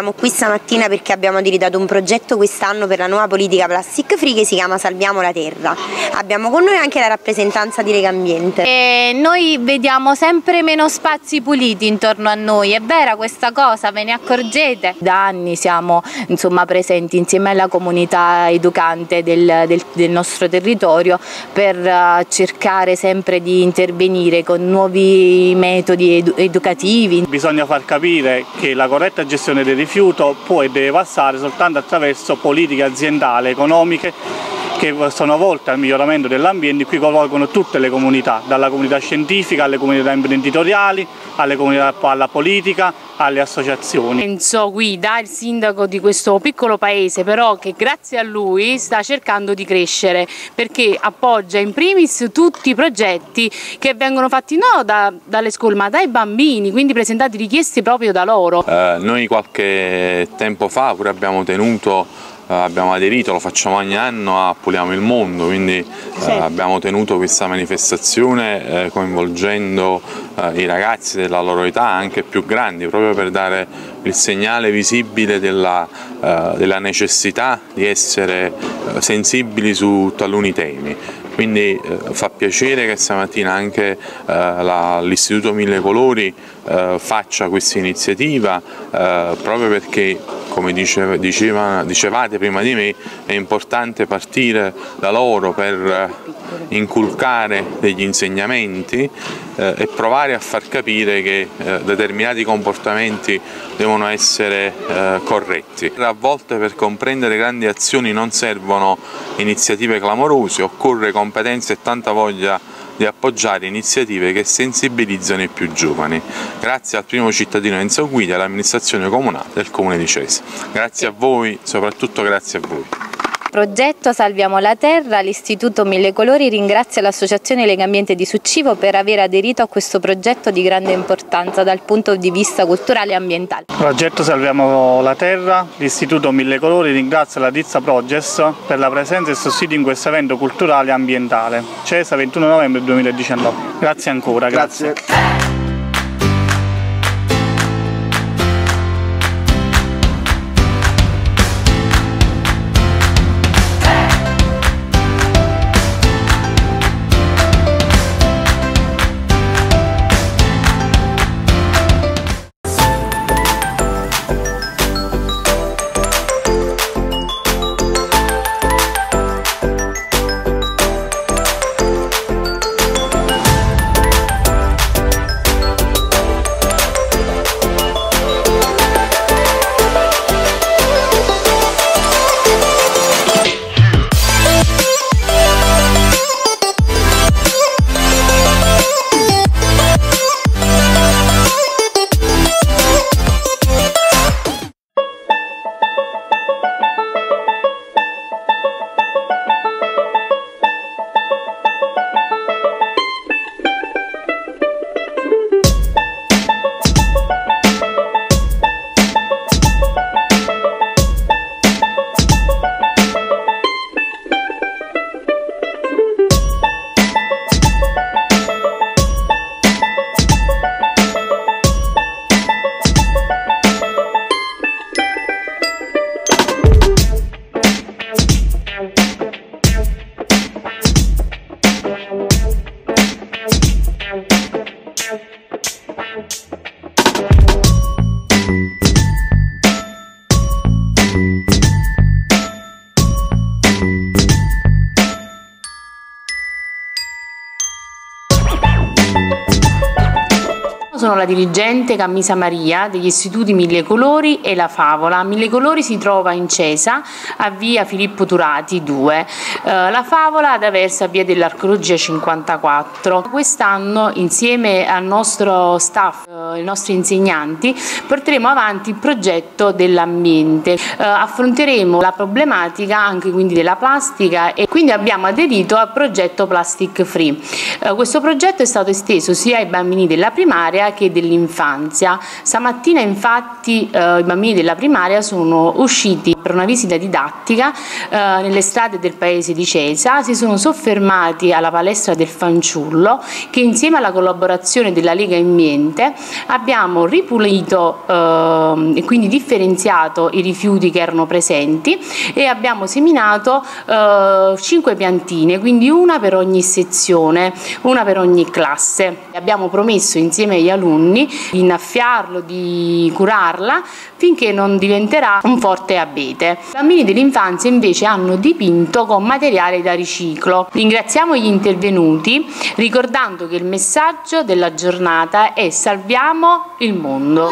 siamo qui stamattina perché abbiamo aderito un progetto quest'anno per la nuova politica plastic free che si chiama Salviamo la Terra. Abbiamo con noi anche la rappresentanza di Legambiente. E noi vediamo sempre meno spazi puliti intorno a noi, è vera questa cosa? Ve ne accorgete? Da anni siamo insomma, presenti insieme alla comunità educante del, del, del nostro territorio per uh, cercare sempre di intervenire con nuovi metodi edu educativi. Bisogna far capire che la corretta gestione del rifiuto può e deve passare soltanto attraverso politiche aziendali, economiche che sono volte al miglioramento dell'ambiente, qui coinvolgono tutte le comunità, dalla comunità scientifica alle comunità imprenditoriali, alle comunità, alla politica, alle associazioni. Enzo Guida, il sindaco di questo piccolo paese, però che grazie a lui sta cercando di crescere perché appoggia in primis tutti i progetti che vengono fatti non da, dalle scuole ma dai bambini, quindi presentati richieste proprio da loro. Eh, noi qualche tempo fa pure abbiamo tenuto abbiamo aderito, lo facciamo ogni anno a Puliamo il Mondo, quindi eh, abbiamo tenuto questa manifestazione eh, coinvolgendo i ragazzi della loro età, anche più grandi, proprio per dare il segnale visibile della, della necessità di essere sensibili su taluni temi. Quindi eh, fa piacere che stamattina anche eh, l'Istituto Mille Colori eh, faccia questa iniziativa proprio perché come diceva, diceva, dicevate prima di me, è importante partire da loro per eh, inculcare degli insegnamenti eh, e provare a far capire che eh, determinati comportamenti devono essere eh, corretti. A volte per comprendere grandi azioni non servono iniziative clamorose, occorre competenza e tanta voglia di appoggiare iniziative che sensibilizzano i più giovani. Grazie al primo cittadino Enzo Guida e all'amministrazione comunale del Comune di Cesa. Grazie a voi, soprattutto grazie a voi. Progetto Salviamo la Terra, l'Istituto Mille Colori ringrazia l'Associazione Legambiente di Succivo per aver aderito a questo progetto di grande importanza dal punto di vista culturale e ambientale. Progetto Salviamo la Terra, l'Istituto Mille Colori ringrazia la Dizza Progess per la presenza e sussidio in questo evento culturale e ambientale. Cesa 21 novembre 2019. Grazie ancora. grazie. grazie. Sono la dirigente Cammisa Maria degli istituti Mille Colori e La Favola. Mille Colori si trova in Cesa a via Filippo Turati 2, eh, La Favola ad Aversa via dell'Archeologia 54. Quest'anno insieme al nostro staff, eh, i nostri insegnanti, porteremo avanti il progetto dell'ambiente. Eh, affronteremo la problematica anche quindi della plastica e quindi abbiamo aderito al progetto Plastic Free. Eh, questo progetto è stato esteso sia ai bambini della primaria che dell'infanzia. Stamattina infatti eh, i bambini della primaria sono usciti per una visita didattica eh, nelle strade del paese di Cesa, si sono soffermati alla palestra del fanciullo che insieme alla collaborazione della Lega Ambiente abbiamo ripulito eh, e quindi differenziato i rifiuti che erano presenti e abbiamo seminato eh, 5 piantine, quindi una per ogni sezione, una per ogni classe. Abbiamo promesso insieme agli alunni di innaffiarlo, di curarla finché non diventerà un forte abete. I bambini dell'infanzia invece hanno dipinto con materiale da riciclo. Ringraziamo gli intervenuti ricordando che il messaggio della giornata è salviamo il mondo.